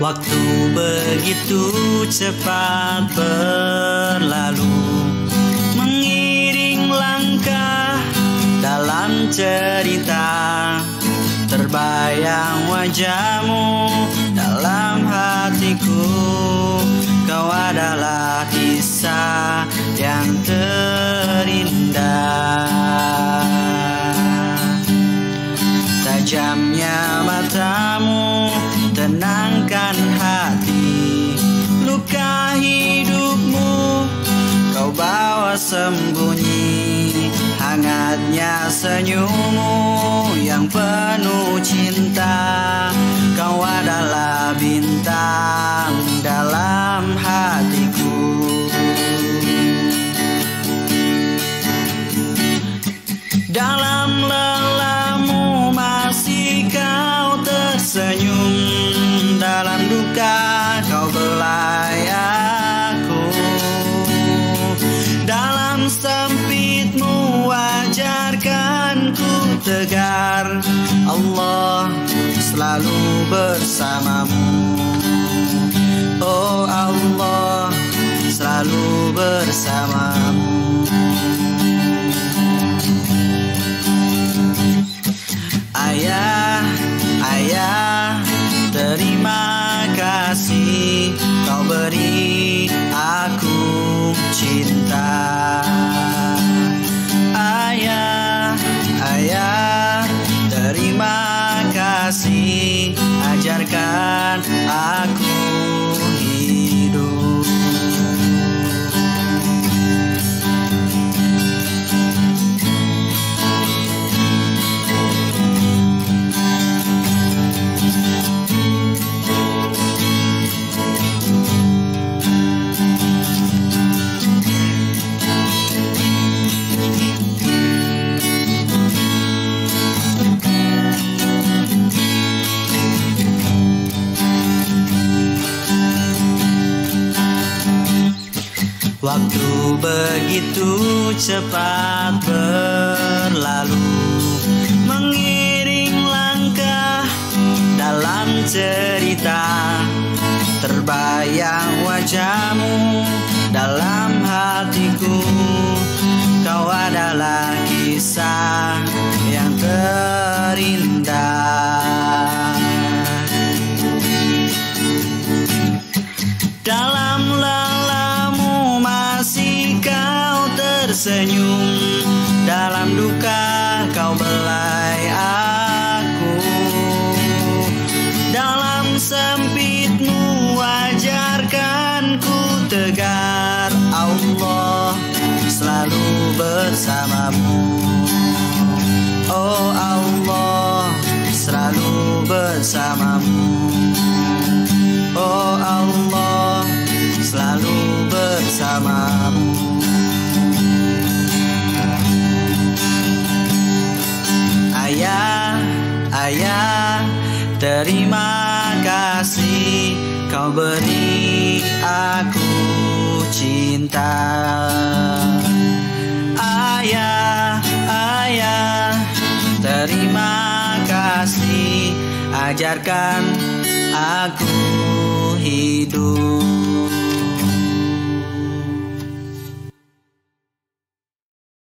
Waktu begitu cepat berlalu Mengiring langkah dalam cerita Terbayang wajahmu dalam hatiku. Kau adalah kisah Tajamnya matamu tenangkan hati. Luka hidupmu kau bawa sembunyi. Hangatnya senyummu yang penuh cinta tersenyum Dalam duka kau belai aku. Dalam sempitmu wajarkan ku tegar. Allah selalu bersamamu kasih kau beri aku cinta. Waktu begitu cepat berlalu Mengiring langkah dalam cerita. Terbayang wajahmu dalam hatiku Kau adalah kisah yang terindah tersenyum. Dalam duka kau belai aku. Dalam sempitmu wajarkan ku tegar. Allah selalu bersamamu. Oh Allah selalu bersamamu. Oh Allah selalu bersamamu terima kasih kau beri aku cinta. Ayah, ayah terima kasih. Ajarkan aku